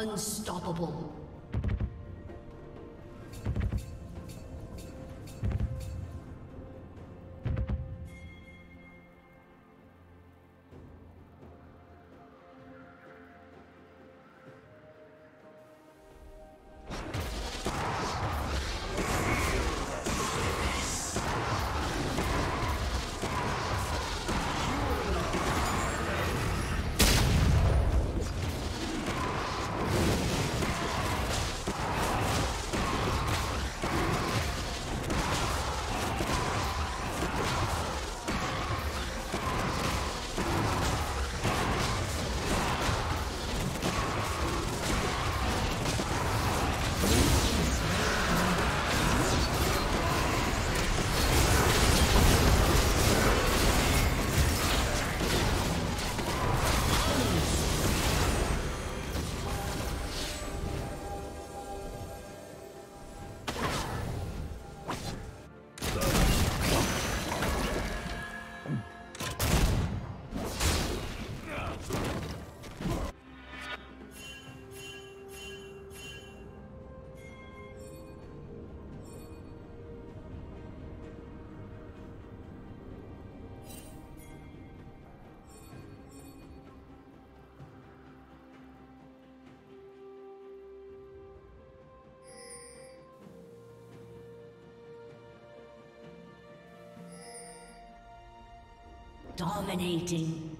Unstoppable. Dominating.